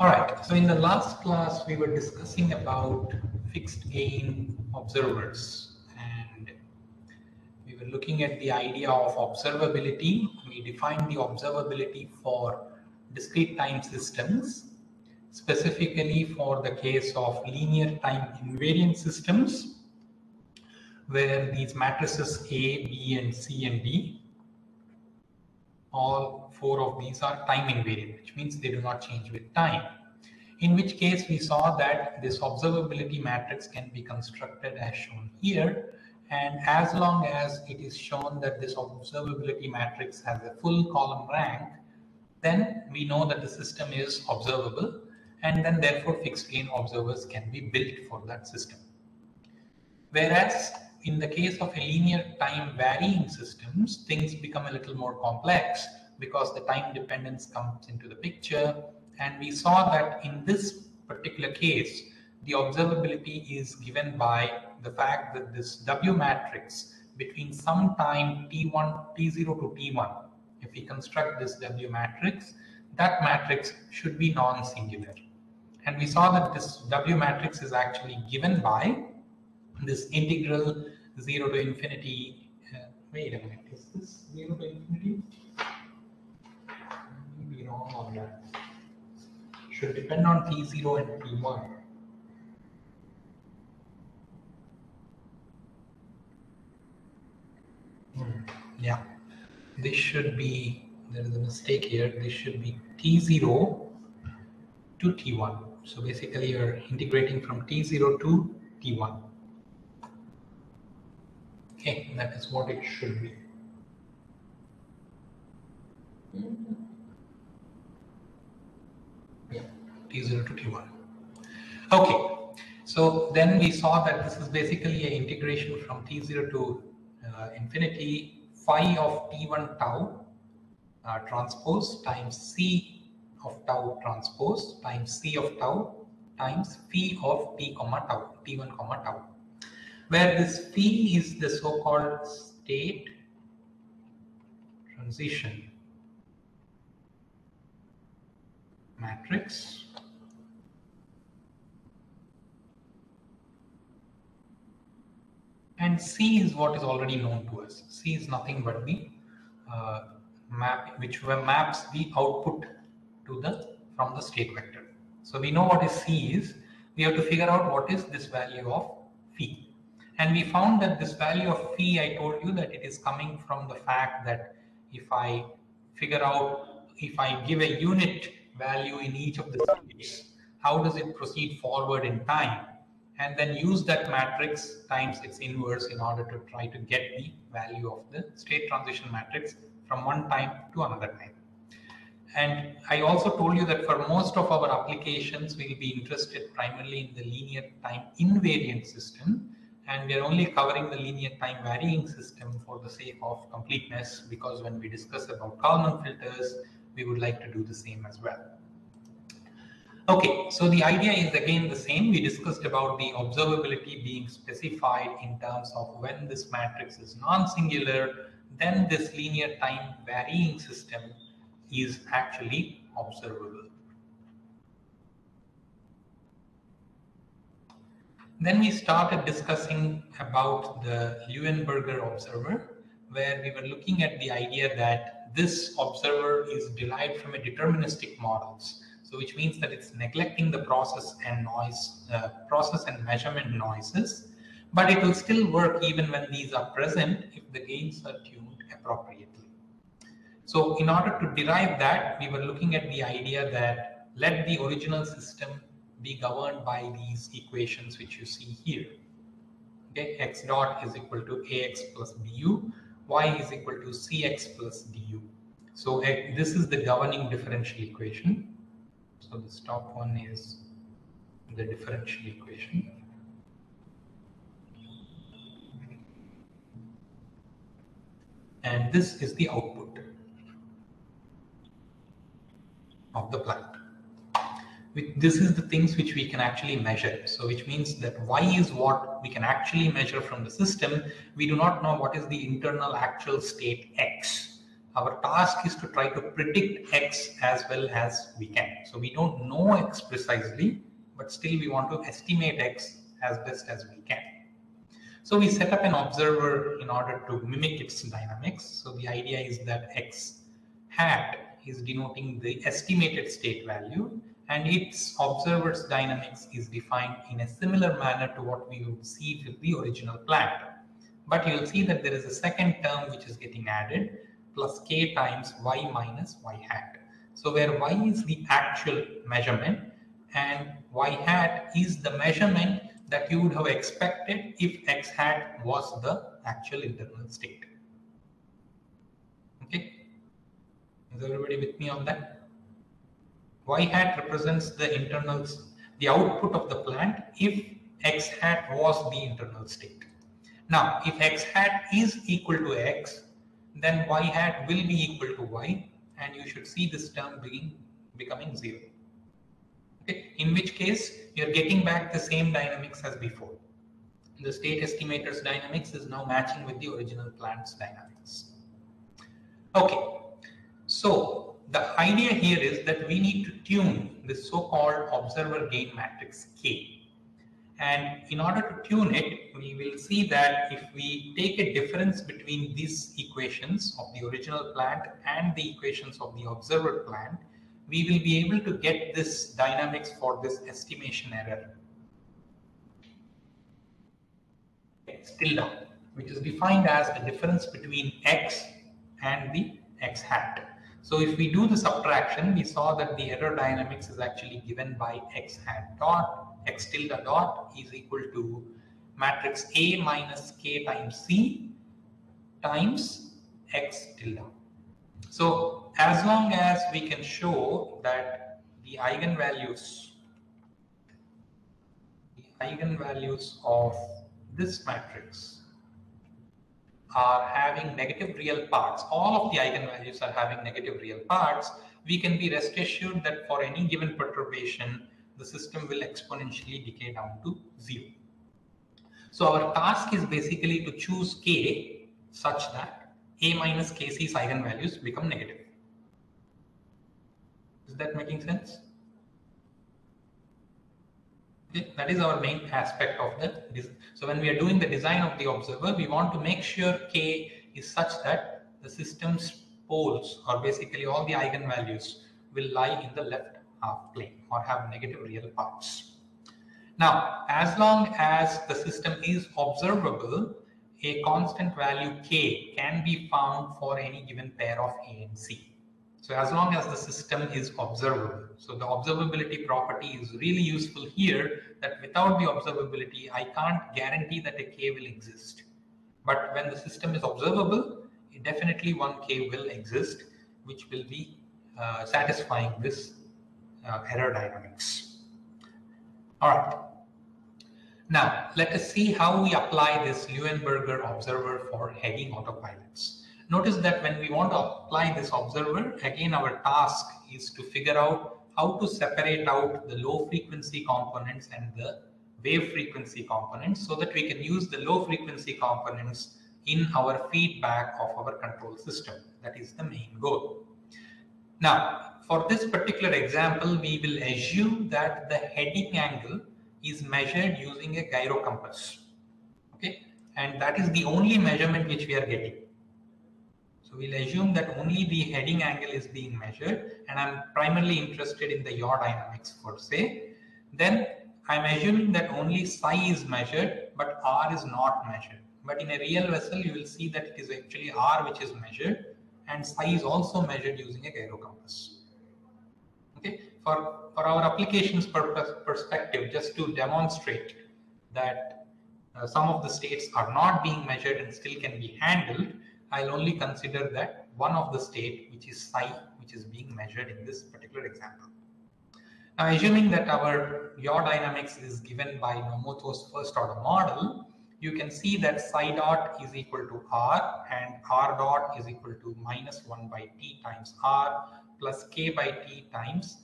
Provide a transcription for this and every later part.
All right, so in the last class, we were discussing about fixed gain observers and we were looking at the idea of observability. We defined the observability for discrete time systems, specifically for the case of linear time invariant systems, where these matrices A, B, and C and D, all four of these are time invariant, which means they do not change with time. In which case we saw that this observability matrix can be constructed as shown here. And as long as it is shown that this observability matrix has a full column rank, then we know that the system is observable and then therefore fixed gain observers can be built for that system. Whereas in the case of a linear time varying systems, things become a little more complex because the time dependence comes into the picture. And we saw that in this particular case, the observability is given by the fact that this W matrix between some time T1, T0 to T1, if we construct this W matrix, that matrix should be non-singular. And we saw that this W matrix is actually given by this integral 0 to infinity. Uh, wait a minute, is this 0 to infinity? Maybe wrong on that. Should depend on T0 and T1. Hmm, yeah, this should be, there is a mistake here. This should be T0 to T1. So basically you're integrating from T0 to T1. Okay, that is what it should be. Yeah, T0 to T1. Okay, so then we saw that this is basically an integration from T0 to uh, infinity phi of T1 tau uh, transpose times C of tau transpose times C of tau times phi of T comma tau, T1 comma tau where this phi is the so-called state transition matrix. And C is what is already known to us. C is nothing but the uh, map which maps the output to the from the state vector. So we know what is C is. We have to figure out what is this value of phi. And we found that this value of phi, I told you that it is coming from the fact that if I figure out, if I give a unit value in each of the states, how does it proceed forward in time? And then use that matrix times its inverse in order to try to get the value of the state transition matrix from one time to another time. And I also told you that for most of our applications, we'll be interested primarily in the linear time invariant system and we are only covering the linear time varying system for the sake of completeness because when we discuss about Kalman filters, we would like to do the same as well. Okay, so the idea is again the same. We discussed about the observability being specified in terms of when this matrix is non-singular, then this linear time varying system is actually observable. Then we started discussing about the Luenberger observer, where we were looking at the idea that this observer is derived from a deterministic models. So which means that it's neglecting the process and noise, uh, process and measurement noises, but it will still work even when these are present if the gains are tuned appropriately. So in order to derive that, we were looking at the idea that let the original system be governed by these equations which you see here. Okay, x dot is equal to ax plus bu, y is equal to cx plus du. So uh, this is the governing differential equation. So this top one is the differential equation. And this is the output of the plant this is the things which we can actually measure. So which means that y is what we can actually measure from the system. We do not know what is the internal actual state x. our task is to try to predict x as well as we can. So we don't know x precisely, but still we want to estimate x as best as we can. So we set up an observer in order to mimic its dynamics. So the idea is that x hat is denoting the estimated state value and its observer's dynamics is defined in a similar manner to what we would see with the original plant. But you'll see that there is a second term which is getting added plus k times y minus y hat. So where y is the actual measurement and y hat is the measurement that you would have expected if x hat was the actual internal state. Okay, is everybody with me on that? y hat represents the internals, the output of the plant if x hat was the internal state. Now, if x hat is equal to x, then y hat will be equal to y and you should see this term being becoming zero. Okay, in which case you're getting back the same dynamics as before. The state estimator's dynamics is now matching with the original plant's dynamics. Okay, so the idea here is that we need to tune this so-called observer gain matrix K. And in order to tune it, we will see that if we take a difference between these equations of the original plant and the equations of the observer plant, we will be able to get this dynamics for this estimation error. X tilde, which is defined as the difference between x and the x hat. So if we do the subtraction, we saw that the error dynamics is actually given by x hat dot, x tilde dot is equal to matrix A minus k times C times x tilde. So as long as we can show that the eigenvalues, the eigenvalues of this matrix are having negative real parts, all of the eigenvalues are having negative real parts, we can be rest assured that for any given perturbation, the system will exponentially decay down to zero. So our task is basically to choose k such that a minus kc's eigenvalues become negative. Is that making sense? Okay, that is our main aspect of the so when we are doing the design of the observer, we want to make sure k is such that the system's poles or basically all the eigenvalues will lie in the left plane or have negative real parts. Now, as long as the system is observable, a constant value k can be found for any given pair of A and C. So as long as the system is observable. So the observability property is really useful here that without the observability, I can't guarantee that a K will exist. But when the system is observable, definitely one K will exist, which will be uh, satisfying this uh, error dynamics. All right. Now, let us see how we apply this Luenberger observer for heading autopilots. Notice that when we want to apply this observer, again, our task is to figure out how to separate out the low frequency components and the wave frequency components so that we can use the low frequency components in our feedback of our control system. That is the main goal. Now, for this particular example, we will assume that the heading angle is measured using a gyro compass. Okay, and that is the only measurement which we are getting. So we'll assume that only the heading angle is being measured and I'm primarily interested in the yaw dynamics per se. Then I'm assuming that only psi is measured, but R is not measured. But in a real vessel, you will see that it is actually R which is measured and psi is also measured using a gyro compass. Okay, for, for our applications purpose perspective, just to demonstrate that uh, some of the states are not being measured and still can be handled, I'll only consider that one of the state, which is psi, which is being measured in this particular example. Now, assuming that our yaw dynamics is given by Nomoto's first order model, you can see that psi dot is equal to r and r dot is equal to minus 1 by t times r plus k by t times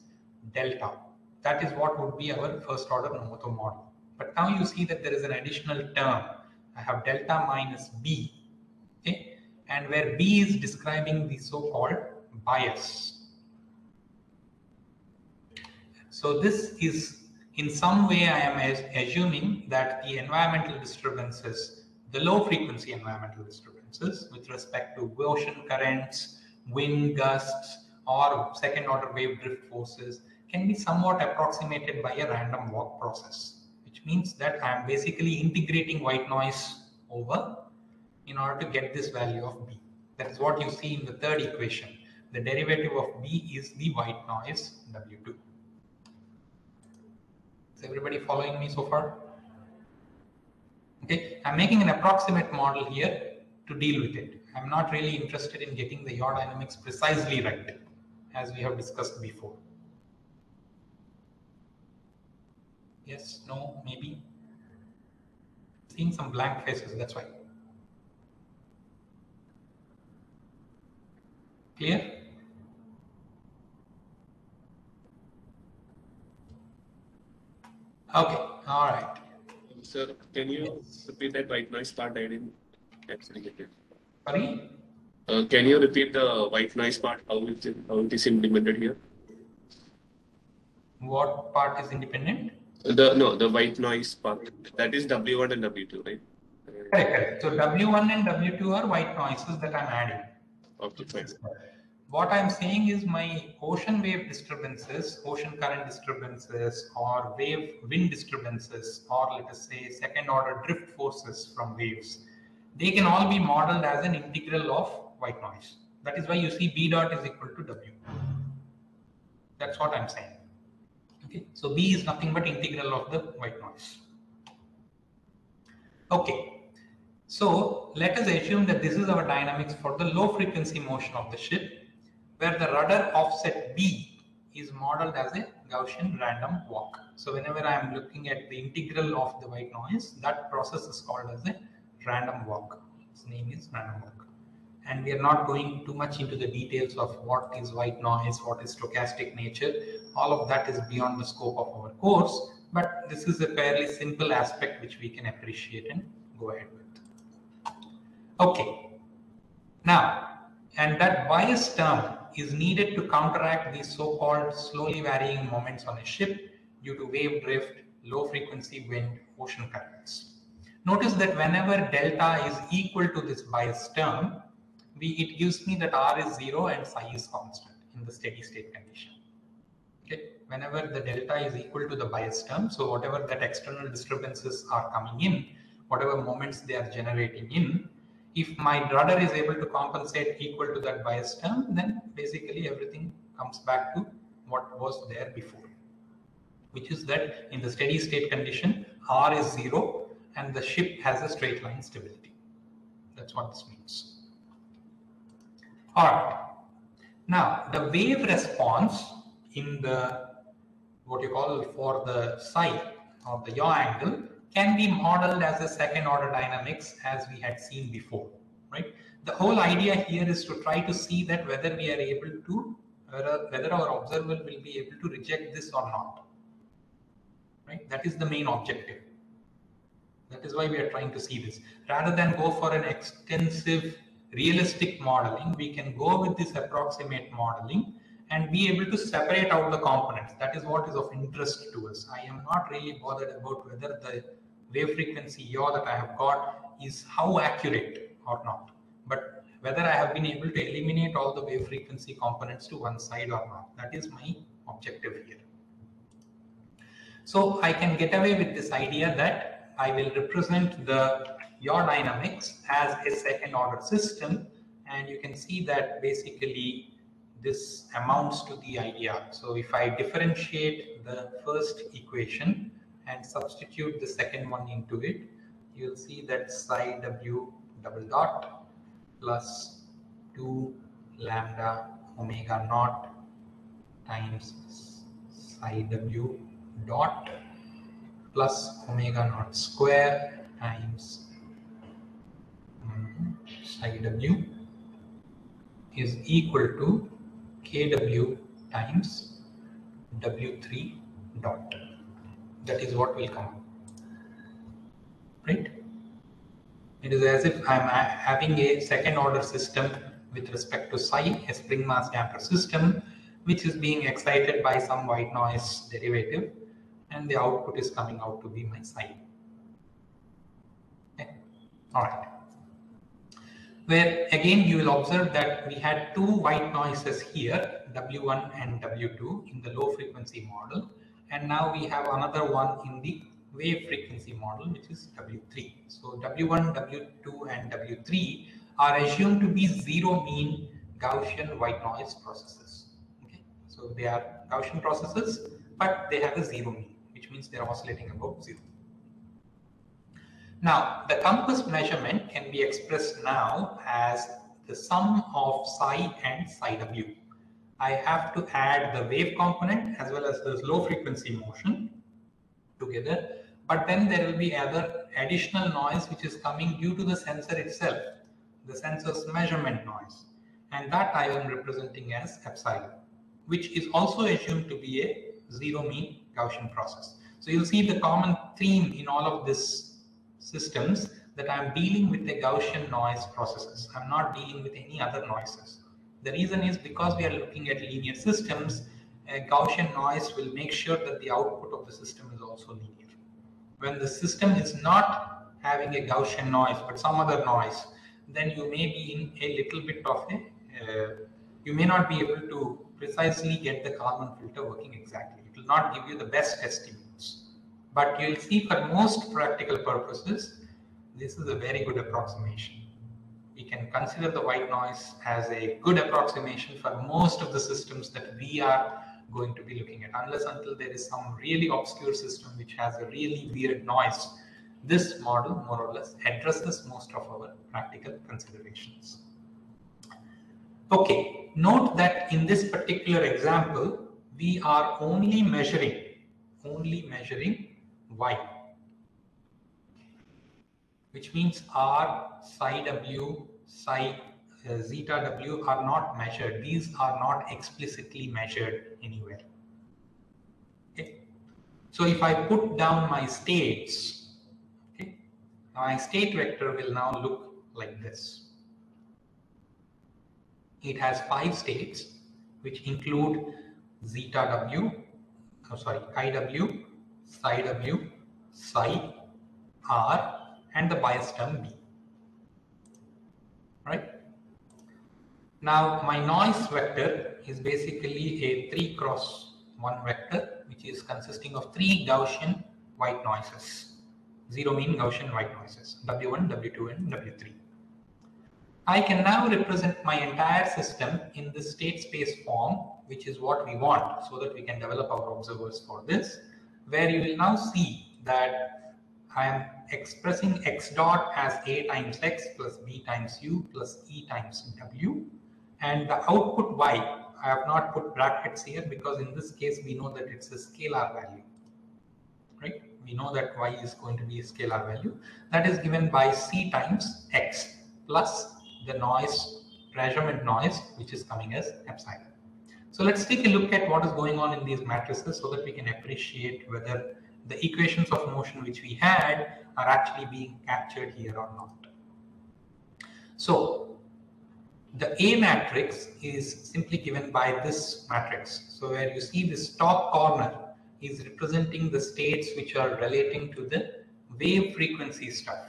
delta. That is what would be our first order Nomoto model. But now you see that there is an additional term. I have delta minus b. Okay, and where B is describing the so-called bias. So this is in some way I am assuming that the environmental disturbances, the low frequency environmental disturbances with respect to ocean currents, wind gusts, or second order wave drift forces can be somewhat approximated by a random walk process, which means that I am basically integrating white noise over in order to get this value of B. That is what you see in the third equation. The derivative of B is the white noise W2. Is everybody following me so far? Okay, I'm making an approximate model here to deal with it. I'm not really interested in getting the yaw dynamics precisely right, as we have discussed before. Yes, no, maybe. Seeing some blank faces, that's why. Clear? Okay, all right. Sir, can you repeat that white noise part? I didn't actually get it. Sorry? Uh, can you repeat the white noise part? How it is, how it is implemented here? What part is independent? The no, the white noise part. That is W1 and W2, right? Correct, correct. So W1 and W2 are white noises that I'm adding. Okay, fine. What I'm saying is my ocean wave disturbances, ocean current disturbances, or wave wind disturbances, or let us say second order drift forces from waves, they can all be modeled as an integral of white noise. That is why you see B dot is equal to W. That's what I'm saying. Okay, so B is nothing but integral of the white noise. Okay, so let us assume that this is our dynamics for the low frequency motion of the ship where the rudder offset B is modeled as a Gaussian random walk. So whenever I am looking at the integral of the white noise, that process is called as a random walk. Its name is random walk. And we are not going too much into the details of what is white noise, what is stochastic nature. All of that is beyond the scope of our course. But this is a fairly simple aspect which we can appreciate and go ahead with. Okay. Now, and that bias term is needed to counteract these so-called slowly varying moments on a ship due to wave drift, low frequency wind, ocean currents. Notice that whenever delta is equal to this bias term, we, it gives me that R is zero and psi is constant in the steady state condition. Okay, whenever the delta is equal to the bias term, so whatever that external disturbances are coming in, whatever moments they are generating in, if my rudder is able to compensate equal to that bias term, then basically everything comes back to what was there before, which is that in the steady state condition, R is zero and the ship has a straight line stability. That's what this means. All right. Now, the wave response in the what you call for the psi of the yaw angle can be modeled as a second order dynamics as we had seen before, right? The whole idea here is to try to see that whether we are able to, whether our observer will be able to reject this or not, right? That is the main objective. That is why we are trying to see this. Rather than go for an extensive realistic modeling, we can go with this approximate modeling and be able to separate out the components. That is what is of interest to us. I am not really bothered about whether the wave frequency yaw that I have got is how accurate or not. But whether I have been able to eliminate all the wave frequency components to one side or not. That is my objective here. So I can get away with this idea that I will represent the yaw dynamics as a second order system. And you can see that basically this amounts to the idea. So if I differentiate the first equation, and substitute the second one into it, you'll see that psi w double dot plus 2 lambda omega naught times psi w dot plus omega naught square times psi w is equal to kw times w3 dot that is what will come right It is as if I'm having a second order system with respect to psi, a spring mass damper system, which is being excited by some white noise derivative, and the output is coming out to be my psi. Okay. All right. Where again you will observe that we had two white noises here, W1 and W2 in the low frequency model, and now we have another one in the wave frequency model, which is W3. So W1, W2, and W3 are assumed to be zero mean Gaussian white noise processes. Okay, so they are Gaussian processes, but they have a zero mean, which means they're oscillating about zero. Now, the compass measurement can be expressed now as the sum of psi and psi w. I have to add the wave component as well as the low frequency motion together but then there will be other additional noise which is coming due to the sensor itself, the sensor's measurement noise. And that I am representing as epsilon, which is also assumed to be a zero mean Gaussian process. So you'll see the common theme in all of these systems that I'm dealing with the Gaussian noise processes. I'm not dealing with any other noises. The reason is because we are looking at linear systems, a Gaussian noise will make sure that the output of the system is also linear when the system is not having a Gaussian noise but some other noise, then you may be in a little bit of a, uh, you may not be able to precisely get the Kalman filter working exactly. It will not give you the best estimates. But you'll see for most practical purposes, this is a very good approximation. We can consider the white noise as a good approximation for most of the systems that we are going to be looking at unless until there is some really obscure system which has a really weird noise this model more or less addresses most of our practical considerations okay note that in this particular example we are only measuring only measuring y which means r psi w psi uh, zeta w are not measured. These are not explicitly measured anywhere. Okay. So if I put down my states, okay, my state vector will now look like this. It has five states, which include zeta w, oh sorry, chi w, psi w, psi r, and the bias term b. Right? Now my noise vector is basically a 3 cross 1 vector which is consisting of three Gaussian white noises. Zero mean Gaussian white noises W1, W2 and W3. I can now represent my entire system in the state space form which is what we want so that we can develop our observers for this where you will now see that I am expressing x dot as a times x plus b times u plus e times w and the output y, I have not put brackets here because in this case we know that it's a scalar value, right? We know that y is going to be a scalar value that is given by c times x plus the noise, measurement noise, which is coming as epsilon. So let's take a look at what is going on in these matrices so that we can appreciate whether the equations of motion which we had are actually being captured here or not. So the A matrix is simply given by this matrix. So where you see this top corner is representing the states which are relating to the wave frequency stuff.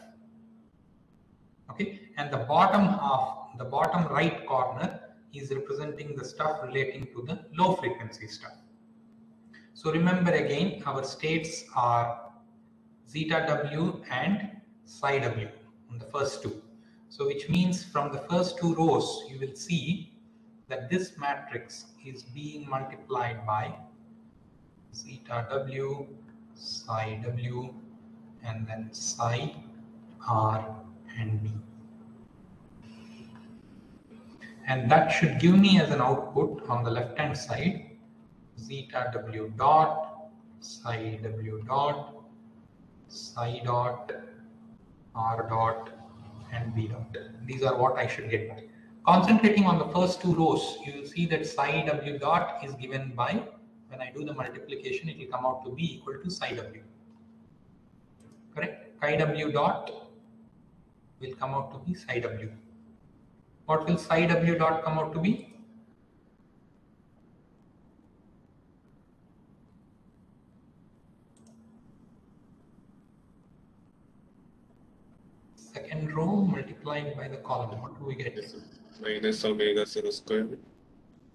Okay, and the bottom half, the bottom right corner is representing the stuff relating to the low frequency stuff. So remember again, our states are zeta w and psi w on the first two. So which means from the first two rows, you will see that this matrix is being multiplied by zeta w, psi w, and then psi r and b. And that should give me as an output on the left hand side zeta w dot, psi w dot, psi dot, r dot, and B dot. These are what I should get. Concentrating on the first two rows, you will see that psi W dot is given by, when I do the multiplication, it will come out to be equal to psi W. Correct? Chi W dot will come out to be psi w. What will psi w dot come out to be? Second row multiplied by the column. What do we get? Minus omega zero square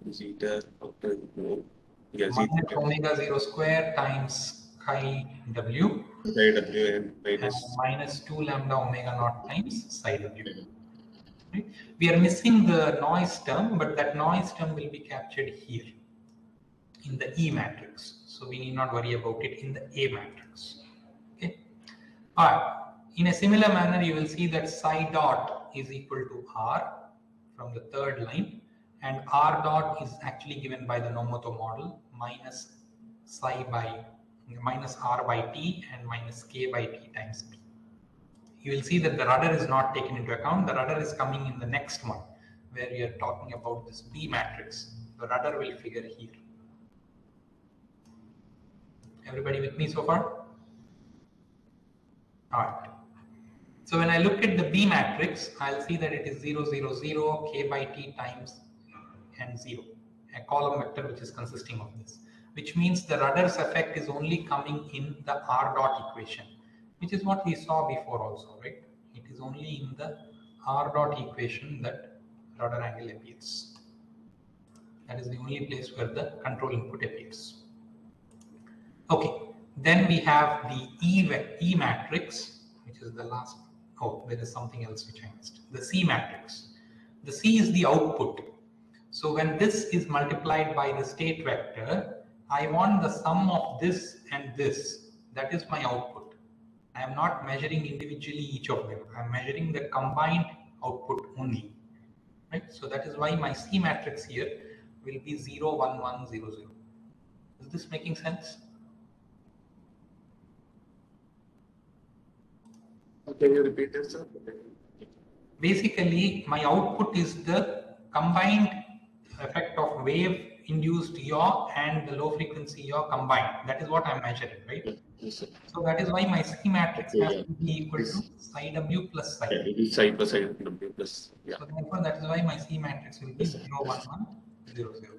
zeta after no. Yeah, Minus zeta omega 0 square times chi w psi w and and minus minus 2 lambda omega naught times psi w. Right? We are missing the noise term, but that noise term will be captured here in the E matrix. So we need not worry about it in the A matrix. Okay. All right. In a similar manner, you will see that psi dot is equal to R from the third line, and R dot is actually given by the Nomoto model minus psi by minus R by T and minus K by T times P you will see that the rudder is not taken into account. The rudder is coming in the next one where we are talking about this B matrix. The rudder will figure here. Everybody with me so far? All right. So when I look at the B matrix, I'll see that it is 0, 0, 0, k by t times and 0, a column vector which is consisting of this, which means the rudder's effect is only coming in the R dot equation which is what we saw before also, right? It is only in the R dot equation that rudder angle appears. That is the only place where the control input appears. Okay, then we have the E, e matrix, which is the last. Oh, there is something else which I missed. The C matrix. The C is the output. So when this is multiplied by the state vector, I want the sum of this and this. That is my output. I am not measuring individually each of them. I am measuring the combined output only. Right? So that is why my C matrix here will be 0, 1, 1, 0, 0. Is this making sense? Can you repeat that, sir? Basically, my output is the combined effect of wave induced yaw and the low frequency yaw combined. That is what I'm measuring, right? So that is why my C matrix Yeah, has to be equal to psi w plus psi. Yeah, it is psi plus psi w plus. Yeah. So therefore, that is why my C matrix will be Yes, 0, 1, 1, 0, 0.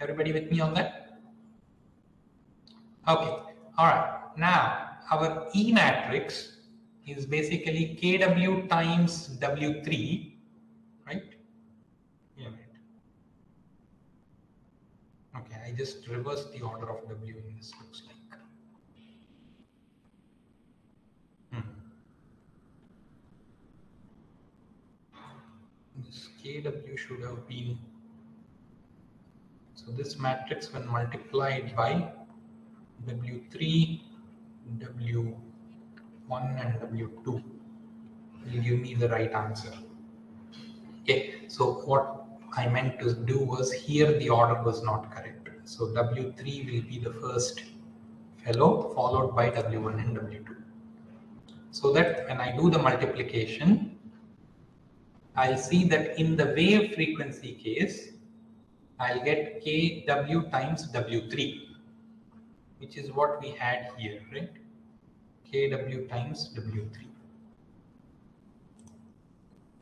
Everybody with me on that? Okay, all right. Now, our E matrix is basically KW times W3, right? Yeah, right. Okay, I just reverse the order of W in this, looks like. Hmm. This KW should have been, so this matrix when multiplied by W3, W1 and W2 will give me the right answer. Okay, so what I meant to do was here the order was not correct. So W3 will be the first fellow followed by W1 and W2. So that when I do the multiplication, I'll see that in the wave frequency case, I'll get kW times W3, which is what we had here, right? kW times W3,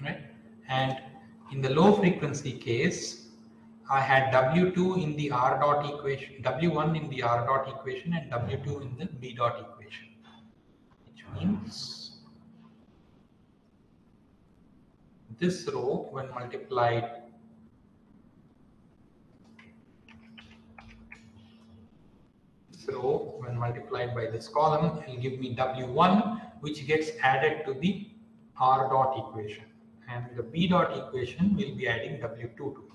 right? And in the low frequency case, I had W2 in the R dot equation, W1 in the R dot equation, and W2 in the B dot equation, which means this row when multiplied this row when multiplied by this column will give me w1 which gets added to the r dot equation and the b dot equation will be adding w2 to.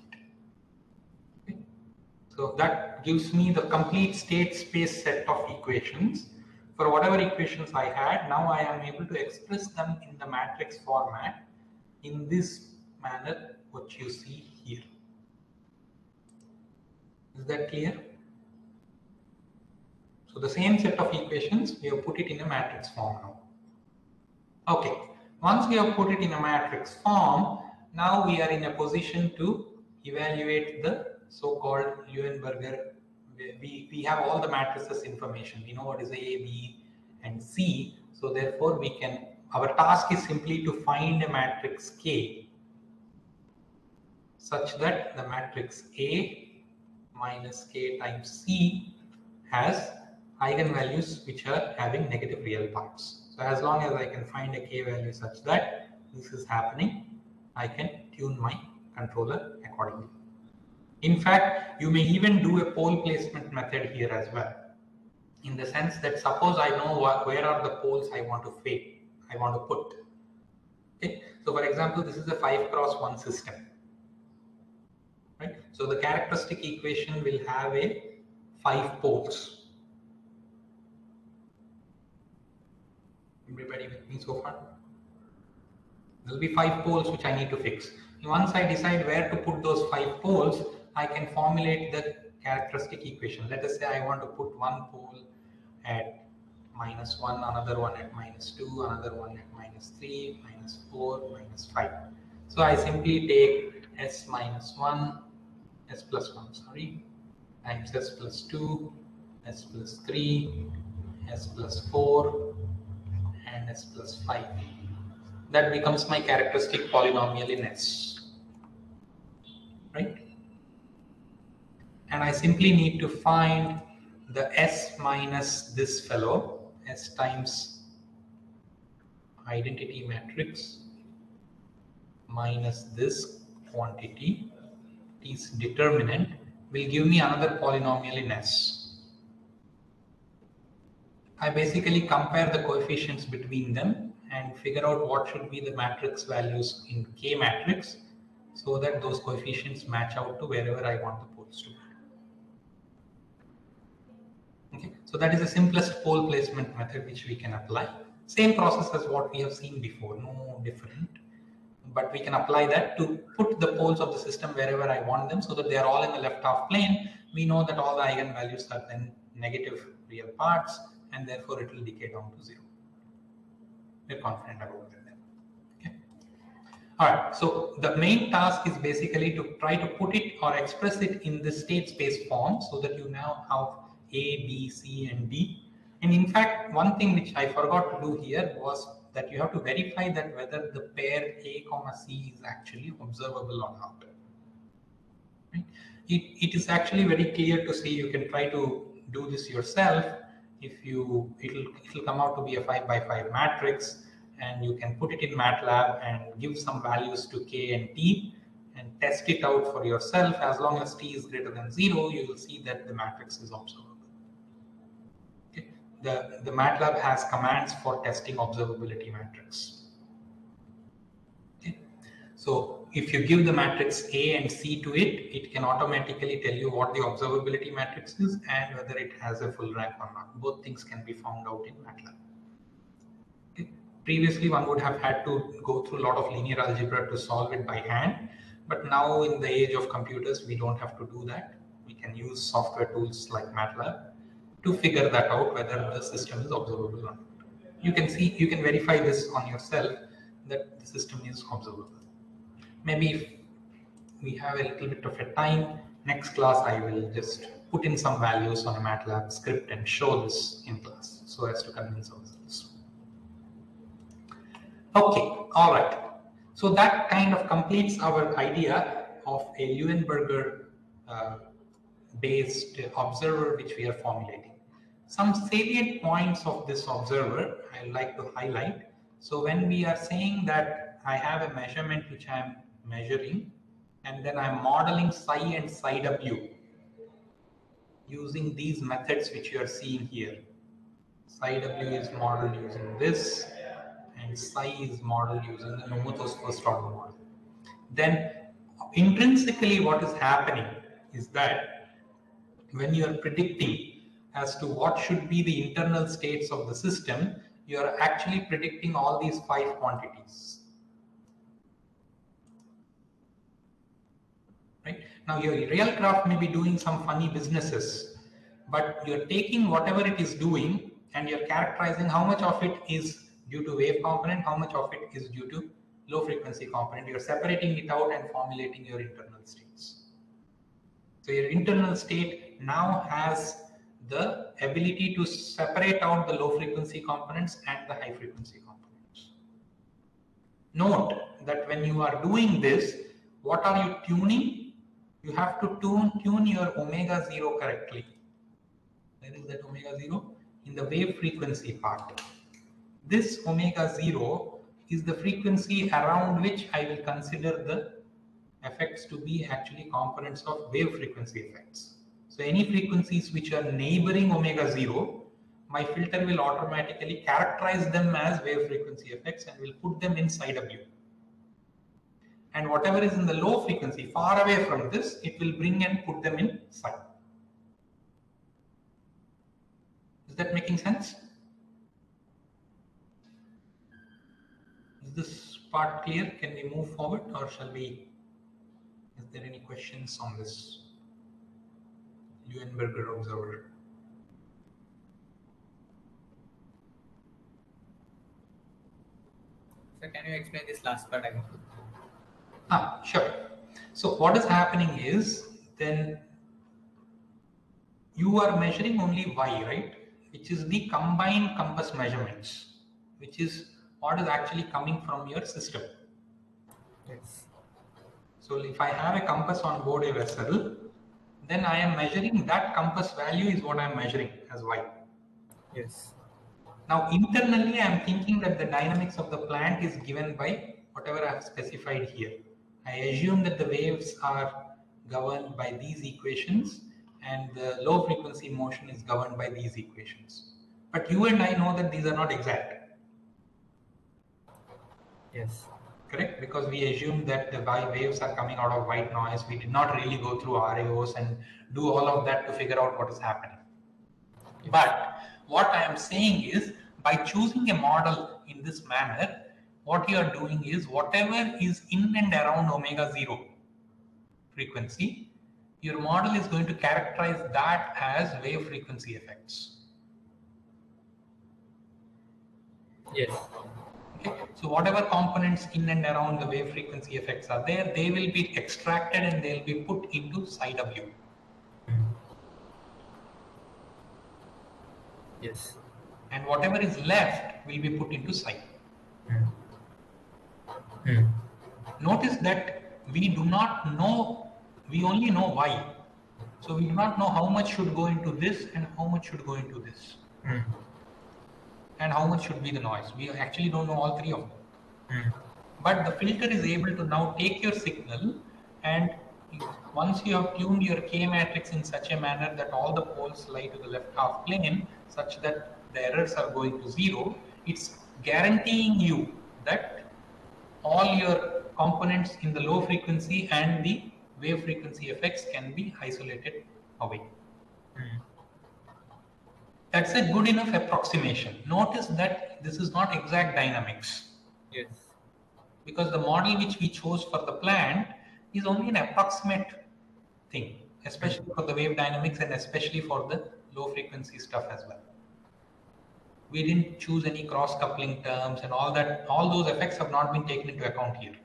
So that gives me the complete state space set of equations for whatever equations i had now i am able to express them in the matrix format in this manner what you see here. Is that clear? So the same set of equations, we have put it in a matrix form now. Okay, once we have put it in a matrix form, now we are in a position to evaluate the so-called Luenberger. We, we have all the matrices information. We know what is A, B, and C. So therefore we can our task is simply to find a matrix K such that the matrix A minus K times C has eigenvalues which are having negative real parts. So as long as I can find a K value such that this is happening, I can tune my controller accordingly. In fact, you may even do a pole placement method here as well. In the sense that suppose I know what, where are the poles I want to fit, I want to put. Okay. So for example, this is a five cross one system. Right. So the characteristic equation will have a five poles. Everybody with me so far? There'll be five poles which I need to fix. Once I decide where to put those five poles, I can formulate the characteristic equation. Let us say I want to put one pole at minus 1, another one at minus 2, another one at minus 3, minus 4, minus 5. So I simply take s minus 1, s plus 1, sorry, times s plus 2, s plus 3, s plus 4, and s plus 5. That becomes my characteristic polynomial in S. Right? And I simply need to find the S minus this fellow, S times identity matrix minus this quantity, is determinant will give me another polynomial in S. I basically compare the coefficients between them and figure out what should be the matrix values in K matrix so that those coefficients match out to wherever I want the poles to be. Okay, so that is the simplest pole placement method which we can apply. Same process as what we have seen before, no different. But we can apply that to put the poles of the system wherever I want them so that they are all in the left half plane. We know that all the eigenvalues are then negative real parts and therefore it will decay down to zero. We're confident about that. Okay. All right. So the main task is basically to try to put it or express it in the state space form so that you now have a, B, C, and D. And in fact, one thing which I forgot to do here was that you have to verify that whether the pair A comma C is actually observable or not. It, it is actually very clear to see you can try to do this yourself if you it'll it'll come out to be a 5 by 5 matrix and you can put it in MATLAB and give some values to K and T and test it out for yourself as long as T is greater than 0 you will see that the matrix is observable the, the MATLAB has commands for testing observability matrix. Okay. So if you give the matrix A and C to it, it can automatically tell you what the observability matrix is and whether it has a full rank or not. Both things can be found out in MATLAB. Okay. Previously, one would have had to go through a lot of linear algebra to solve it by hand. But now in the age of computers, we don't have to do that. We can use software tools like MATLAB to figure that out whether the system is observable or not. You can see, you can verify this on yourself that the system is observable. Maybe if we have a little bit of a time, next class I will just put in some values on a MATLAB script and show this in class so as to convince ourselves. Okay, all right. So that kind of completes our idea of a Luenberger uh, based observer which we are formulating. Some salient points of this observer I like to highlight. So when we are saying that I have a measurement which I am measuring and then I'm modeling psi and psi w using these methods which you are seeing here. Psi w is modeled using this and psi is modeled using the Nomoto's first order model. Then intrinsically what is happening is that when you are predicting as to what should be the internal states of the system, you are actually predicting all these five quantities. Right? Now your real graph may be doing some funny businesses, but you're taking whatever it is doing and you're characterizing how much of it is due to wave component, how much of it is due to low frequency component. You're separating it out and formulating your internal states. So your internal state now has the ability to separate out the low frequency components and the high frequency components. Note that when you are doing this, what are you tuning? You have to tune, tune your omega zero correctly. Where is that omega zero? In the wave frequency part. This omega zero is the frequency around which I will consider the effects to be actually components of wave frequency effects. So any frequencies which are neighboring omega zero, my filter will automatically characterize them as wave frequency effects and will put them inside psi w. And whatever is in the low frequency, far away from this, it will bring and put them in psi. Is that making sense? Is this part clear? Can we move forward or shall we? Is there any questions on this? Luenberger observer. So can you explain this last part again? Ah, sure. So what is happening is then you are measuring only y, right? Which is the combined compass measurements, which is what is actually coming from your system. Yes. So if I have a compass on board a vessel, then I am measuring that compass value is what I am measuring as y. Yes. Now internally I am thinking that the dynamics of the plant is given by whatever I have specified here. I assume that the waves are governed by these equations and the low frequency motion is governed by these equations. But you and I know that these are not exact, Yes. Correct? Because we assume that the waves are coming out of white noise. We did not really go through RAOs and do all of that to figure out what is happening. But what I am saying is by choosing a model in this manner, what you are doing is whatever is in and around omega zero frequency, your model is going to characterize that as wave frequency effects. Yes. Okay? So whatever components in and around the wave frequency effects are there, they will be extracted and they'll be put into psi w. Yes. And whatever is left will be put into psi. Hmm. Notice that we do not know, we only know y. So we do not know how much should go into this and how much should go into this. Hmm. And how much should be the noise. We actually don't know all three of them. Hmm. But the filter is able to now take your signal and once you have tuned your K matrix in such a manner that all the poles lie to the left half plane such that the errors are going to zero, it's guaranteeing you that all your components in the low frequency and the wave frequency effects can be isolated away. Hmm. That's a good enough approximation. Notice that this is not exact dynamics Yes. because the model which we chose for the plant is only an approximate thing, especially for the wave dynamics and especially for the low frequency stuff as well. We didn't choose any cross coupling terms and all that, all those effects have not been taken into account here.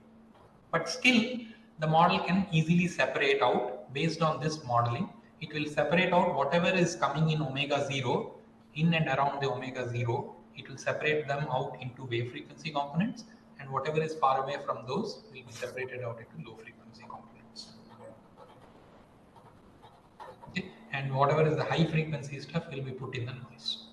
But still, the model can easily separate out based on this modeling. It will separate out whatever is coming in omega zero, in and around the omega zero. It will separate them out into wave frequency components, and whatever is far away from those will be separated out into low frequency components. Okay? And whatever is the high frequency stuff will be put in the noise.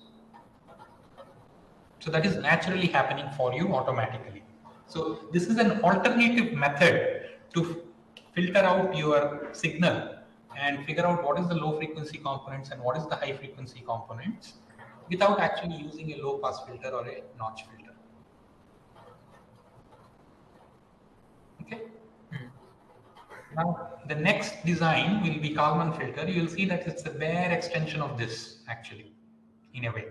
So that is naturally happening for you automatically. So this is an alternative method to filter out your signal and figure out what is the low frequency components and what is the high frequency components without actually using a low pass filter or a notch filter. Okay. Hmm. Now the next design will be Kalman filter. You will see that it's a bare extension of this actually, in a way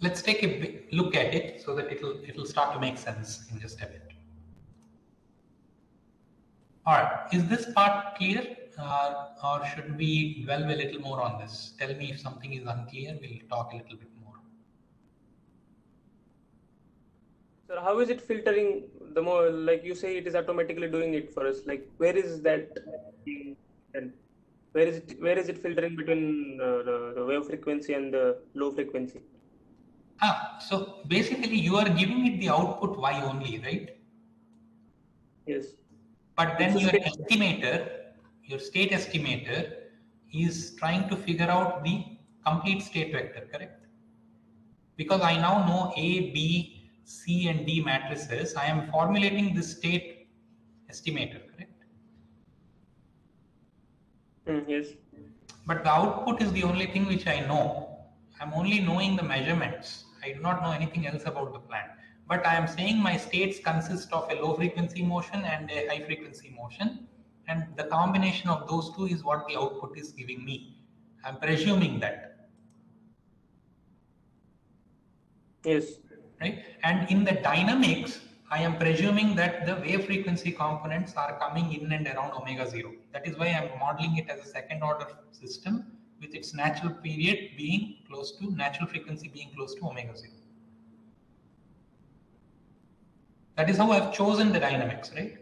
let's take a look at it so that it'll it'll start to make sense in just a bit. All right, is this part clear, uh, or should we delve a little more on this? Tell me if something is unclear. We'll talk a little bit more. So how is it filtering the more like you say it is automatically doing it for us? Like where is that? Where is it where is it filtering between uh, the, the wave frequency and the low frequency? Ah, so basically you are giving it the output y only, right? Yes. But then your estimator, your state estimator is trying to figure out the complete state vector, correct? Because I now know A, B, C and D matrices, I am formulating the state estimator, correct? Mm, yes. But the output is the only thing which I know. I'm only knowing the measurements. I do not know anything else about the plant. But I am saying my states consist of a low frequency motion and a high frequency motion. And the combination of those two is what the output is giving me. I'm presuming that, Yes. right? And in the dynamics, I am presuming that the wave frequency components are coming in and around omega zero. That is why I'm modeling it as a second order system with its natural period being close to natural frequency being close to omega zero. That is how I've chosen the dynamics, right?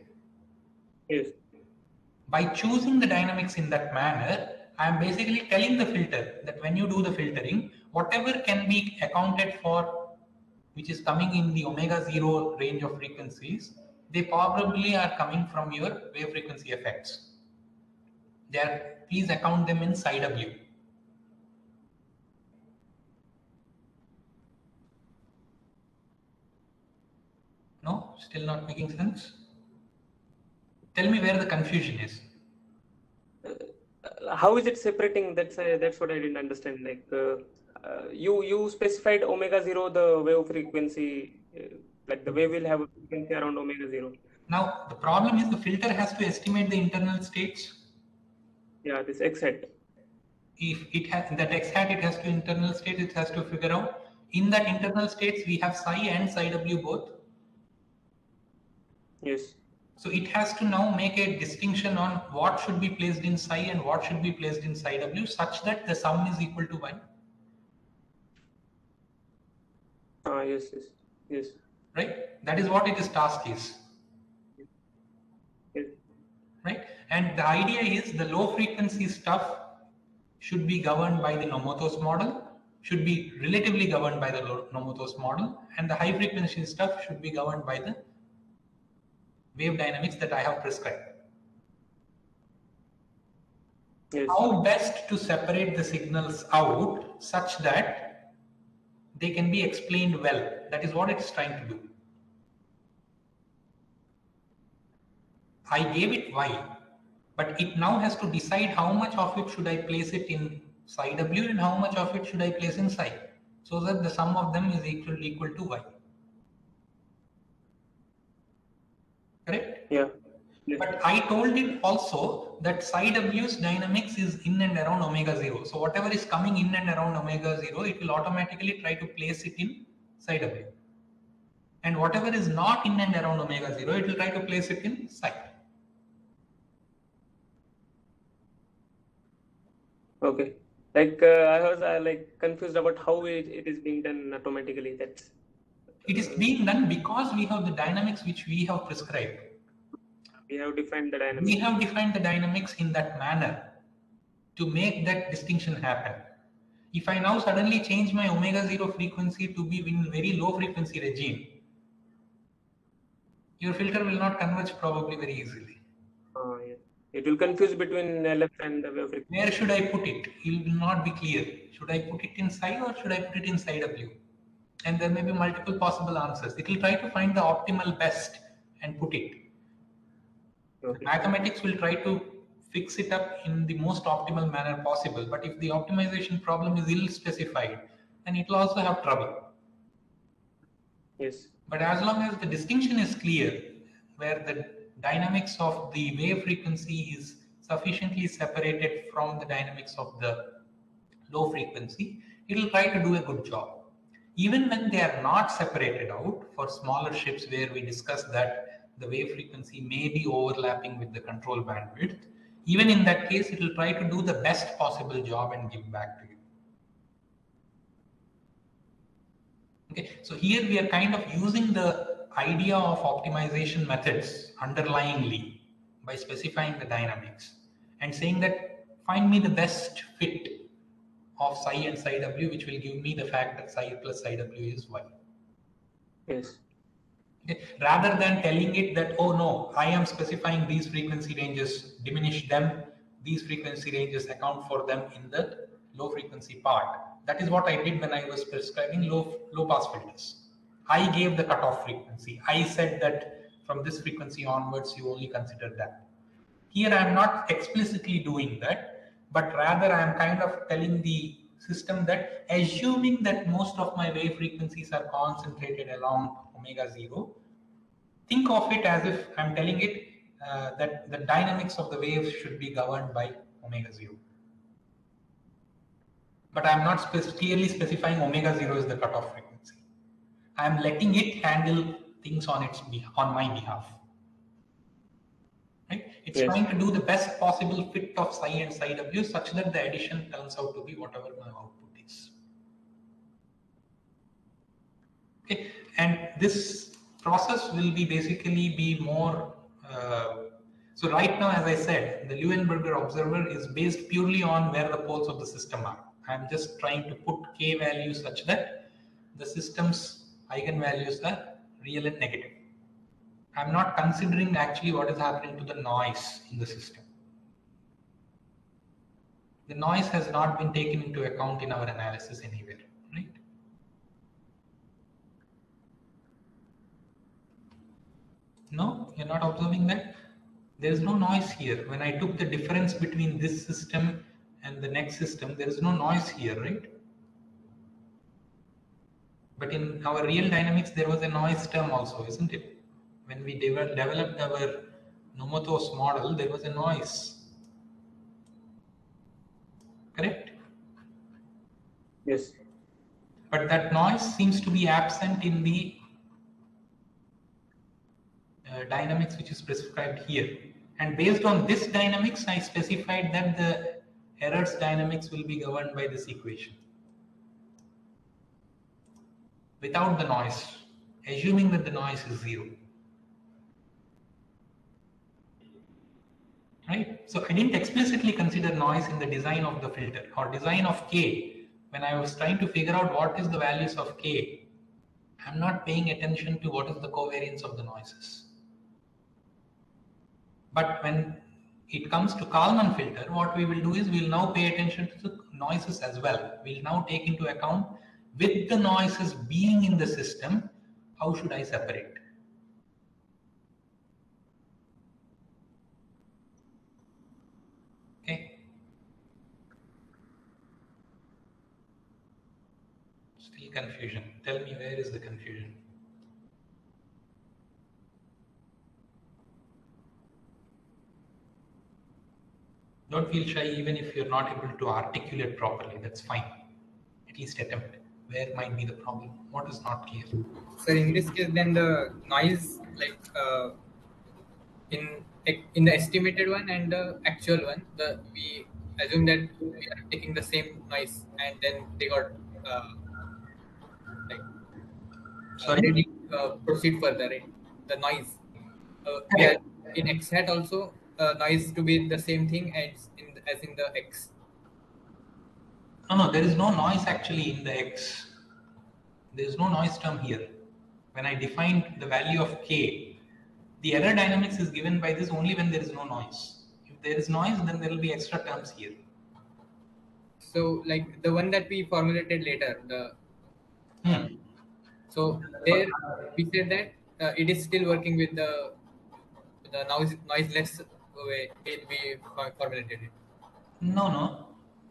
Yes. By choosing the dynamics in that manner, I am basically telling the filter that when you do the filtering, whatever can be accounted for, which is coming in the omega zero range of frequencies, they probably are coming from your wave frequency effects. They are, please account them in psi w. No, still not making sense. Tell me where the confusion is. Uh, how is it separating? That's uh, that's what I didn't understand. Like uh, uh, you you specified omega zero the wave frequency, uh, like the wave will have a frequency around omega zero. Now, the problem is the filter has to estimate the internal states. Yeah, this x hat. If it has that x hat, it has to internal state, it has to figure out. In that internal states, we have psi and psi w both. Yes. So it has to now make a distinction on what should be placed in psi and what should be placed in psi w such that the sum is equal to 1, Ah yes yes yes right? That is what its task is, yes. right? And the idea is the low frequency stuff should be governed by the Nomoto's model, should be relatively governed by the Nomoto's model, and the high frequency stuff should be governed by the wave dynamics that I have prescribed. yes. How best to separate the signals out such that they can be explained well. That is what it's trying to do. I gave it y, but it now has to decide how much of it should I place it in psi w and how much of it should I place in psi, so that the sum of them is equal equal to y. Correct? Yeah. Yes. But I told it also that psi w's dynamics is in and around omega zero. So whatever is coming in and around omega zero, it will automatically try to place it in psi w. And whatever is not in and around omega zero, it will try to place it in psi. Okay. Like uh, I was uh, like confused about how it, it is being done automatically. That's It is being done because we have the dynamics which we have prescribed. We have defined the dynamic. We have defined the dynamics in that manner to make that distinction happen. If I now suddenly change my omega zero frequency to be in very low frequency regime, your filter will not converge probably very easily. Ah, yeah. It will confuse between LF and the wave frequency. Where should I put it? It will not be clear. Should I put it in psi or should I put it in psi w? And there may be multiple possible answers. It will try to find the optimal best and put it. Okay. Mathematics will try to fix it up in the most optimal manner possible. But if the optimization problem is ill specified, then it will also have trouble. Yes. But as long as the distinction is clear, where the dynamics of the wave frequency is sufficiently separated from the dynamics of the low frequency, it will try to do a good job. Even when they are not separated out for smaller ships where we discussed that the wave frequency may be overlapping with the control bandwidth, even in that case, it will try to do the best possible job and give back to you. Okay, so here we are kind of using the idea of optimization methods underlyingly by specifying the dynamics and saying that find me the best fit of psi and psi w, which will give me the fact that psi plus psi w is y. Yes. Rather than telling it that, oh no, I am specifying these frequency ranges, diminish them, these frequency ranges account for them in the low frequency part. That is what I did when I was prescribing low, low pass filters. I gave the cutoff frequency. I said that from this frequency onwards, you only consider that. Here, I am not explicitly doing that, but rather I am kind of telling the system that assuming that most of my wave frequencies are concentrated along omega zero, think of it as if I'm telling it uh, that the dynamics of the waves should be governed by omega zero. But I'm not spec clearly specifying omega zero is the cutoff frequency. I'm letting it handle things on its on my behalf. Right? It's Yes. trying to do the best possible fit of psi and psi w such that the addition turns out to be whatever my output is. Okay, and this process will be basically be more. Uh, so right now, as I said, the Luenberger observer is based purely on where the poles of the system are. I'm just trying to put k values such that the system's eigenvalues are real and negative. I'm not considering actually what is happening to the noise in the system. The noise has not been taken into account in our analysis anywhere, right? No, you're not observing that. There's no noise here. When I took the difference between this system and the next system, there is no noise here, right? But in our real dynamics, there was a noise term also, isn't it? When we devel- developed our Nomoto's model, there was a noise. Correct? Yes. But that noise seems to be absent in the uh, dynamics which is prescribed here. And based on this dynamics, I specified that the errors dynamics will be governed by this equation. Without the noise, assuming that the noise is zero. Right? So I didn't explicitly consider noise in the design of the filter or design of K. When I was trying to figure out what is the values of K, I'm not paying attention to what is the covariance of the noises. But when it comes to Kalman filter, what we will do is we'll now pay attention to the noises as well. We'll now take into account with the noises being in the system, how should I separate? Okay. Still confusion. Tell me where is the confusion? Don't feel shy even if you're not able to articulate properly. That's fine. At least attempt. Where might be the problem? What is not clear? So in this case, then the noise, like uh, in in the estimated one and the actual one, the we assume that we are taking the same noise, and then they got uh, like uh, Sorry? they uh, proceed further. Right? The noise. Uh, in X hat also uh, noise to be the same thing as in as in the X. No, no, there is no noise actually in the X. There is no noise term here. When I defined the value of K, the error dynamics is given by this only when there is no noise. If there is noise, then there will be extra terms here. So like the one that we formulated later, the Hmm. So there we said that uh, it is still working with the the noise noiseless way it we for- formulated it. No, no,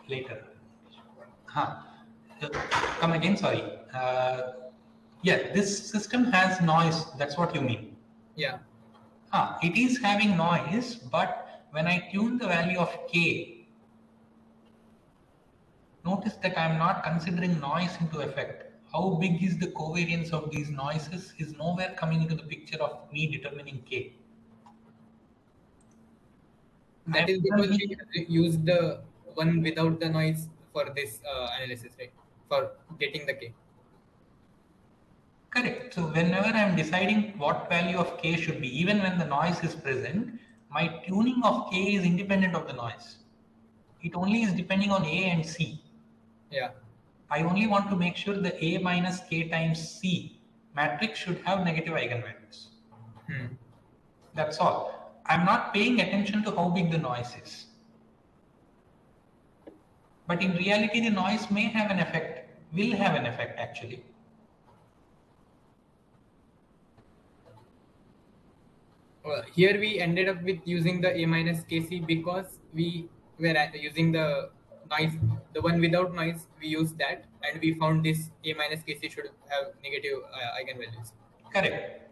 later. Huh. Uh, Come again, sorry. Uh, yeah, this system has noise. That's what you mean. Yeah. Ah, it is having noise, but when I tune the value of k, notice that I'm not considering noise into effect. How big is the covariance of these noises is nowhere coming into the picture of me determining k. That because we used the one without the noise for this uh, analysis, right? For getting the K. Correct. So whenever I'm deciding what value of k should be, even when the noise is present, my tuning of k is independent of the noise. It only is depending on A and C. Yeah. I only want to make sure the A minus K times C matrix should have negative eigenvalues. Hmm. That's all. I'm not paying attention to how big the noise is. But in reality, the noise may have an effect, will have an effect actually. Well, here we ended up with using the A minus KC because we were using the noise, the one without noise, we used that and we found this A minus KC should have negative uh, eigenvalues. Correct.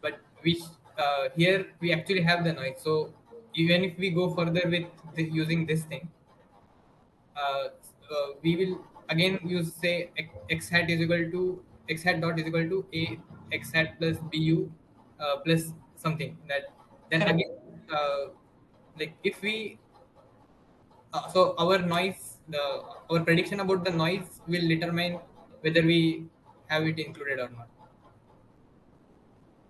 But we uh, here we actually have the noise. So even if we go further with the, using this thing, uh, uh, we will again use say x- hat is equal to x hat dot is equal to a x hat plus bu uh, plus something that then again uh, like if we uh, so our noise the our prediction about the noise will determine whether we have it included or not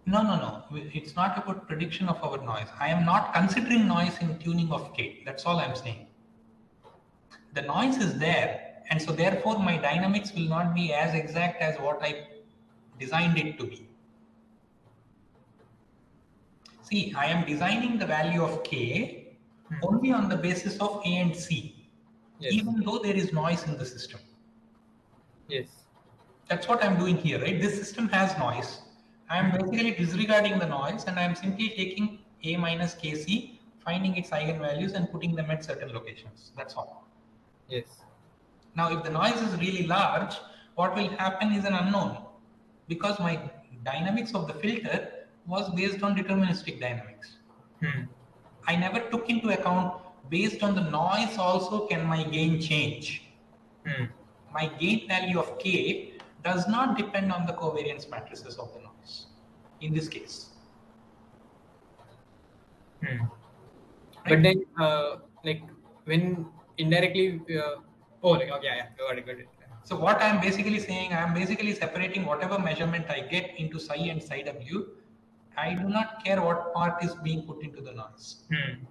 No, no, no. It's not about prediction of our noise. I am not considering noise in tuning of K. That's all I'm saying. The noise is there, and so therefore my dynamics will not be as exact as what I designed it to be. See, I am designing the value of K hmm. only on the basis of A and C, yes even though there is noise in the system. yes That's what I'm doing here, right? This system has noise. I'm basically disregarding the noise and I'm simply taking A minus KC, finding its eigenvalues and putting them at certain locations. That's all. yes Now, if the noise is really large, what will happen is an unknown because my dynamics of the filter was based on deterministic dynamics. hmm. I never took into account based on the noise also can my gain change. Hmm. my gain value of k does not depend on the covariance matrices of the noise in this case. Hmm. But then, uh, like when indirectly, uh, oh, like, okay, yeah, yeah, got it, got it. So what I'm basically saying, I'm basically separating whatever measurement I get into psi and psi w. I do not care what part is being put into the noise. Hmm.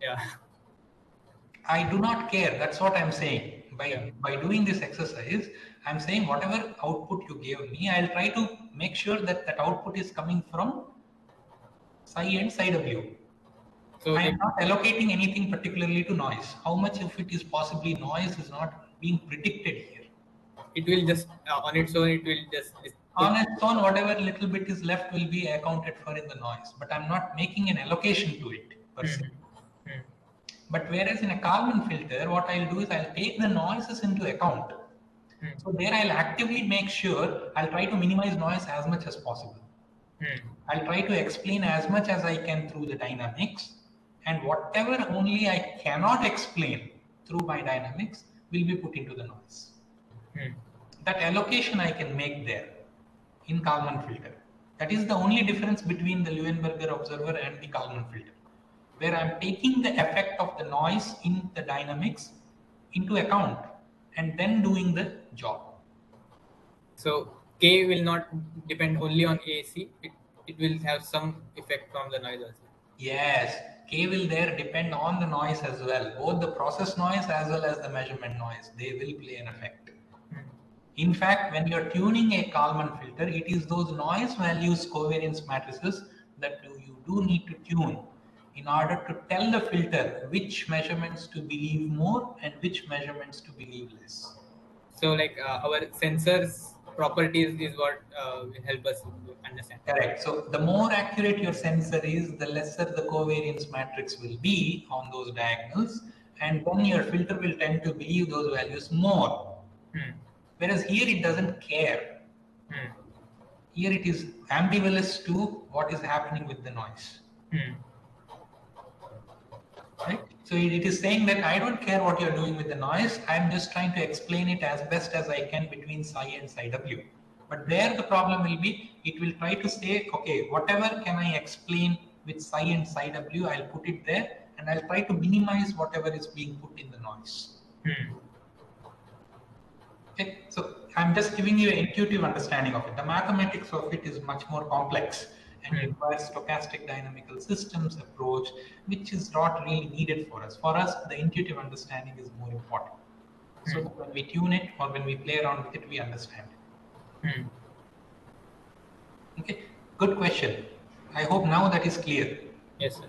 Yeah. I do not care. That's what I'm saying. By Yeah. by doing this exercise, I'm saying whatever output you gave me, I'll try to make sure that that output is coming from psi and psi w. So I am not allocating anything particularly to noise. How much of it is possibly noise is not being predicted here. it will just uh, on its own, it will just. just On its own, whatever little bit is left will be accounted for in the noise, but I'm not making an allocation to it per se. Hmm. Hmm. But whereas in a Kalman filter, what I'll do is I'll take the noises into account. Hmm. So there I'll actively make sure I'll try to minimize noise as much as possible. Hmm. I'll try to explain as much as I can through the dynamics, and whatever only I cannot explain through my dynamics will be put into the noise. Hmm. That allocation I can make there in Kalman filter. That is the only difference between the Luenberger observer and the Kalman filter, where I'm taking the effect of the noise in the dynamics into account and then doing the job. So K will not depend only on AC. It, it will have some effect from the noise also. Yes, K will there depend on the noise as well, both the process noise as well as the measurement noise. They will play an effect. Hmm. In fact, when you're tuning a Kalman filter, it is those noise values covariance matrices that you, you do need to tune in order to tell the filter which measurements to believe more and which measurements to believe less. So like uh, our sensors properties is what uh, will help us understand. Correct. So the more accurate your sensor is, the lesser the covariance matrix will be on those diagonals, and then your filter will tend to believe those values more. Hmm. Whereas here it doesn't care. Hmm. Here it is ambivalent to what is happening with the noise. Hmm. Right? So it is saying that I don't care what you're doing with the noise. I'm just trying to explain it as best as I can between psi and psi w. But there the problem will be it will try to say, okay, whatever can I explain with psi and psi w, I'll put it there and I'll try to minimize whatever is being put in the noise. Hmm. Okay, so I'm just giving you an intuitive understanding of it. The mathematics of it is much more complex and Hmm. requires stochastic dynamical systems approach, which is not really needed for us. For us, the intuitive understanding is more important. So when we tune it or when we play around with it, we understand. Hmm. Okay, good question. I hope now that is clear. Yes, sir.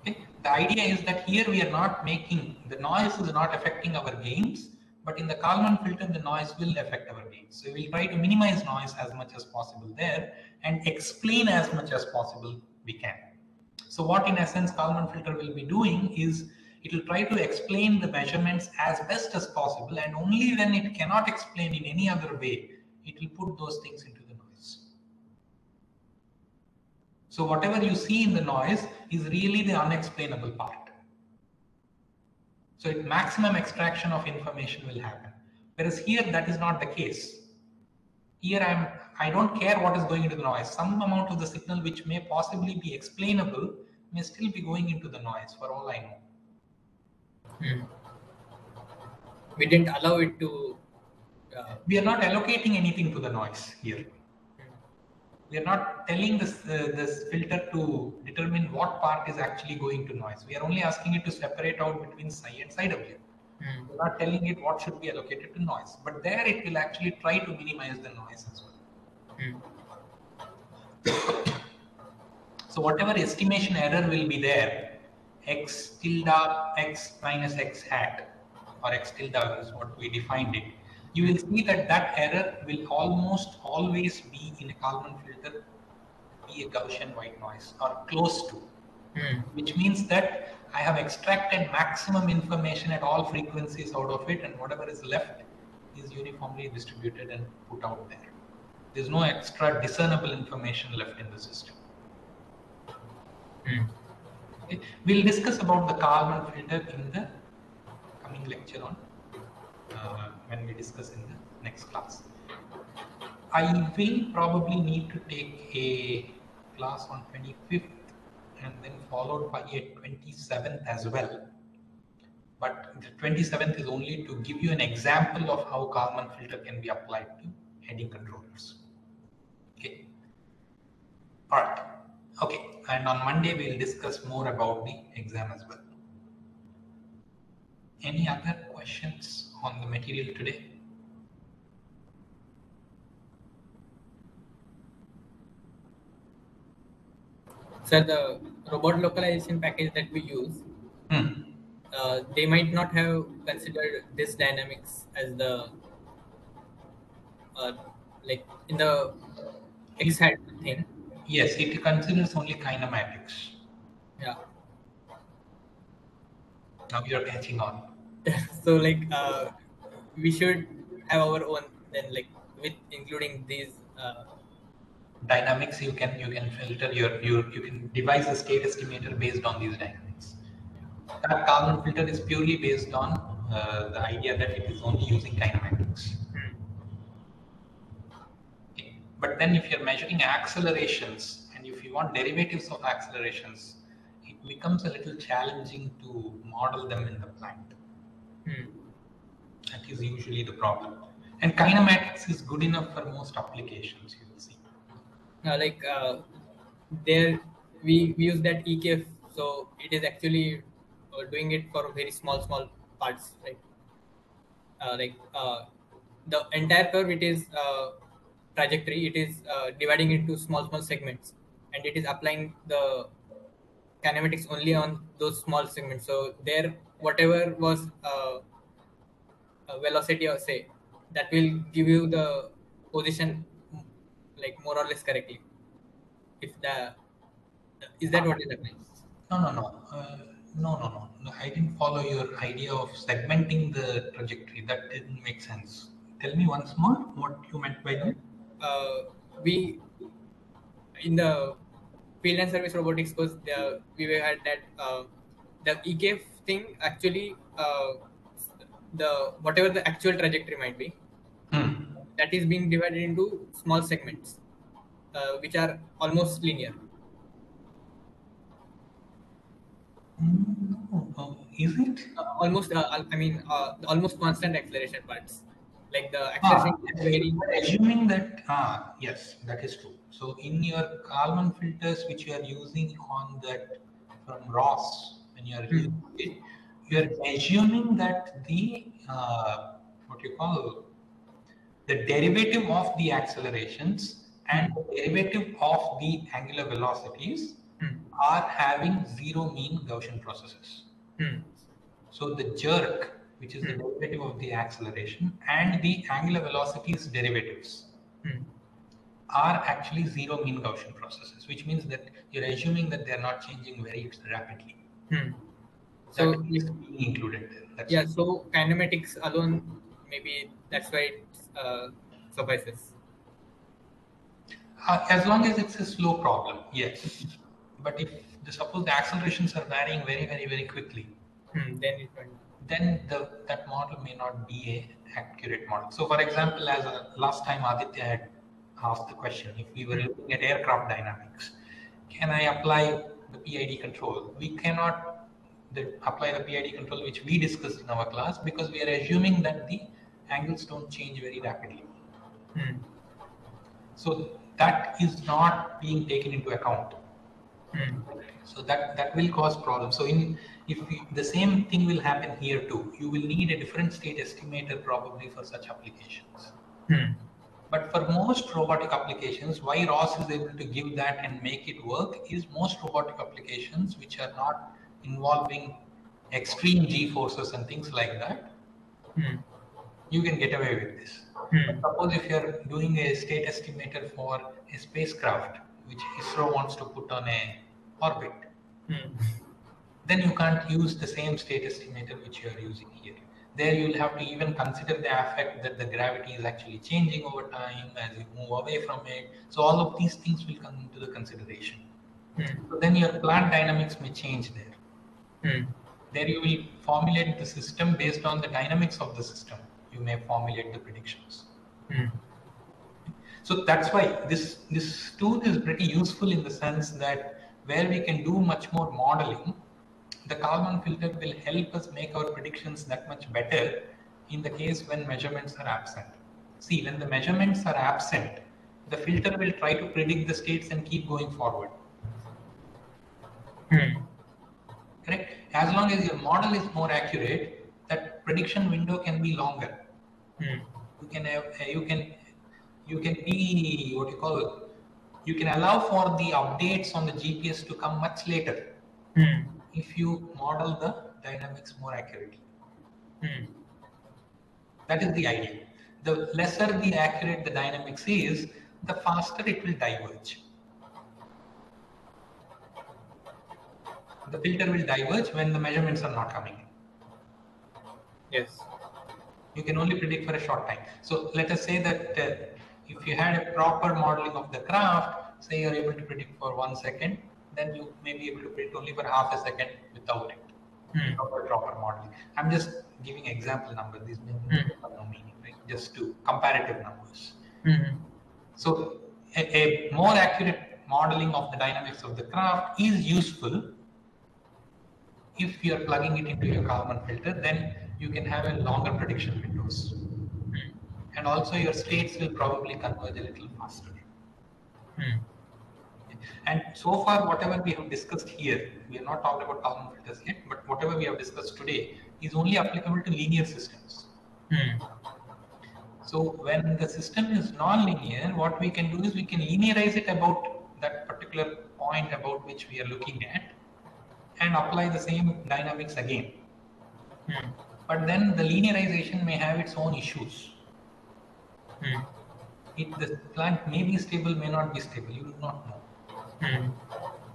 Okay. The idea is that here we are not making the noise is not affecting our gains, but in the Kalman filter, the noise will affect our gains. So we'll try to minimize noise as much as possible there and explain as much as possible we can. So what in essence Kalman filter will be doing is it will try to explain the measurements as best as possible and only when it cannot explain in any other way, it will put those things into the noise. So whatever you see in the noise is really the unexplainable part. So it, maximum extraction of information will happen. Whereas here that is not the case. Here I'm I don't care what is going into the noise. Some amount of the signal which may possibly be explainable may still be going into the noise for all I know. Hmm. We didn't allow it to. Uh, We are not allocating anything to the noise here. We are not telling this uh, this filter to determine what part is actually going to noise. We are only asking it to separate out between psi and psi w. hmm. We're not telling it what should be allocated to noise. But there it will actually try to minimize the noise as well. Hmm. So whatever estimation error will be there, x tilde x minus x hat or x tilde is what we defined it. You will see that that error will almost always be in a Kalman filter, be a Gaussian white noise or close to, Hmm. which means that I have extracted maximum information at all frequencies out of it and whatever is left is uniformly distributed and put out there. There's no extra discernible information left in the system. Okay. We'll discuss about the Kalman filter in the coming lecture on uh, when we discuss in the next class. I will probably need to take a class on 25th and then followed by a 27th as well. But the 27th is only to give you an example of how Kalman filter can be applied to heading controllers. Okay. All right. Okay. And on Monday, we'll discuss more about the exam as well. Any other questions on the material today? Sir, the robot localization package that we use, Hmm. uh, they might not have considered this dynamics as the uh, like in the X hat thing. Yes, it considers only kinematics. Yeah. Now you're catching on. so like uh, we should have our own then like with including these uh, Dynamics, you can you can filter your your you can devise a state estimator based on these dynamics. That Kalman filter is purely based on uh, the idea that it is only using kinematics. But then if you're measuring accelerations and if you want derivatives of accelerations, it becomes a little challenging to model them in the plant. Hmm. That is usually the problem. And kinematics is good enough for most applications, you will see. uh, like uh, there we, we use that ekf so it is actually uh, doing it for very small small parts right uh, like uh, the entire curve it is uh, trajectory it is uh, dividing into small small segments and it is applying the kinematics only on those small segments so there whatever was uh, uh, velocity or say that will give you the position like more or less correctly if the is that what is happening No, no, no. Uh, no, no, no, no. I didn't follow your idea of segmenting the trajectory. That didn't make sense. Tell me once more what you meant by that. uh, we in the field and service robotics course the, we were had that uh, the ekf thing actually uh, the whatever the actual trajectory might be Hmm. that is being divided into small segments uh, which are almost linear No, uh, is it? uh, almost uh, i mean uh, almost constant acceleration parts like the Ah, acceleration is very assuming that, ah, yes, that is true. So in your Kalman filters, which you are using on that from ROS, you are you are assuming that the uh, what you call the derivative of the accelerations and the derivative of the angular velocities Hmm. are having zero mean Gaussian processes. Hmm. So the jerk, which is the Hmm. derivative of the acceleration, and the angular velocities derivatives Hmm. are actually zero mean Gaussian processes, which means that you're assuming that they're not changing very rapidly. Hmm. So That is being included there. That's yeah, so kinematics alone, maybe that's why it uh, suffices. Uh, as long as it's a slow problem, yes. But if the, suppose the accelerations are varying very, very, very quickly, Hmm. Then it won't. then the that model may not be a accurate model. So, for example, as a, last time Aditya had asked the question, if we were looking at aircraft dynamics, can I apply the PID control? We cannot the, apply the PID control which we discussed in our class because we are assuming that the angles don't change very rapidly. Hmm. So that is not being taken into account. Hmm. So that that will cause problems. So in if we, the same thing will happen here too, you will need a different state estimator probably for such applications. Hmm. But for most robotic applications, why ROS is able to give that and make it work is most robotic applications which are not involving extreme G forces and things like that, Hmm. you can get away with this. Hmm. Suppose if you're doing a state estimator for a spacecraft which ISRO wants to put on a orbit, Hmm. then you can't use the same state estimator which you are using here. There you will have to even consider the effect that the gravity is actually changing over time as you move away from it. So all of these things will come into the consideration. Hmm. So then your plant dynamics may change there. Hmm. There you will formulate the system based on the dynamics of the system. You may formulate the predictions. Hmm. So that's why this this tool is pretty useful in the sense that where we can do much more modeling, the Kalman filter will help us make our predictions that much better in the case when measurements are absent. See, when the measurements are absent, the filter will try to predict the states and keep going forward. Hmm. Correct? As long as your model is more accurate, that prediction window can be longer. Hmm. you can have you can you can be what you call you can allow for the updates on the GPS to come much later Hmm. If you model the dynamics more accurately. Hmm. That is the idea. The lesser the accurate the dynamics is, the faster it will diverge. The filter will diverge when the measurements are not coming in. Yes. you can only predict for a short time. So let us say that uh, if you had a proper modeling of the craft, say you're able to predict for one second, then you may be able to predict only for half a second without it, Hmm. a proper modeling. I'm just giving example numbers. These may Hmm. have no meaning, right? Just to comparative numbers. Hmm. So a, a more accurate modeling of the dynamics of the craft is useful if you're plugging it into your Kalman filter, then you can have a longer prediction windows. And also your states will probably converge a little faster. Hmm. And so far, whatever we have discussed here, we have not talked about Kalman filters yet, but whatever we have discussed today is only applicable to linear systems. Hmm. So when the system is non-linear, what we can do is we can linearize it about that particular point about which we are looking at and apply the same dynamics again. Hmm. But then the linearization may have its own issues. Hmm. It, the plant may be stable, may not be stable, you do not know. Hmm.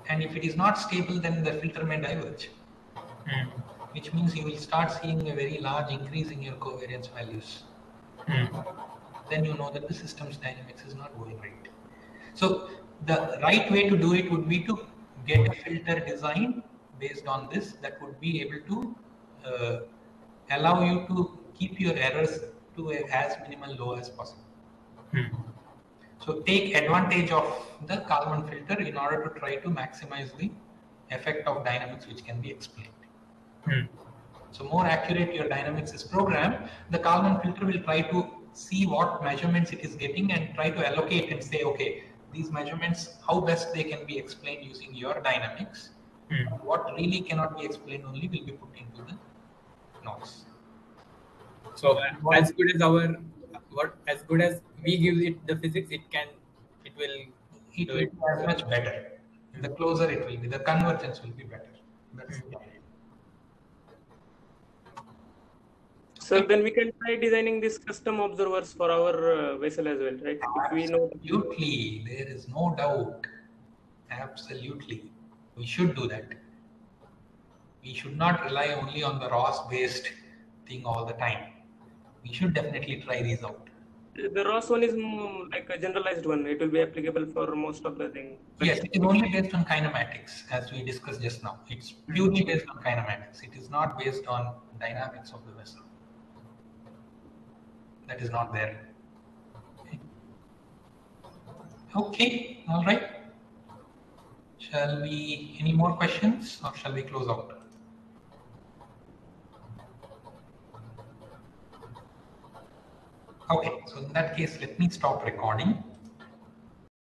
And if it is not stable, then the filter may diverge, Hmm. which means you will start seeing a very large increase in your covariance values. Hmm. then you know that the system's dynamics is not going right. So the right way to do it would be to get a filter design based on this that would be able to uh, allow you to keep your errors to a, as minimal low as possible. So take advantage of the Kalman filter in order to try to maximize the effect of dynamics which can be explained. Hmm. So more accurate your dynamics is programmed, the Kalman filter will try to see what measurements it is getting and try to allocate and say, okay, these measurements, how best they can be explained using your dynamics. Hmm. What really cannot be explained only will be put into the noise. So as good as our what as good as we give it the physics, it can it will it do will it. be as much better. The closer it will be, the convergence will be better. That's the idea. So then we can try designing these custom observers for our uh, vessel as well, right? If we know. Absolutely, there is no doubt. Absolutely, we should do that. We should not rely only on the ROS based thing all the time. We should definitely try these out. The ROS one is mm, like a generalized one. It will be applicable for most of the thing. But Yes, it is only based on kinematics, as we discussed just now. It's purely based on kinematics. It is not based on dynamics of the vessel. That is not there. Okay, Okay, all right. Shall we, any more questions or shall we close out? Okay, so in that case, let me stop recording.